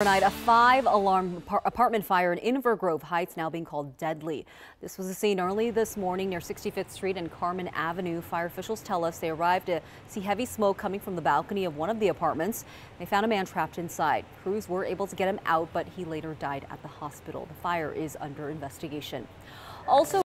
Tonight, a five-alarm apartment fire in Inver Grove Heights now being called deadly. This was a scene early this morning near 65th Street and Carmen Avenue. Fire officials tell us they arrived to see heavy smoke coming from the balcony of one of the apartments. They found a man trapped inside. Crews were able to get him out, but he later died at the hospital. The fire is under investigation. Also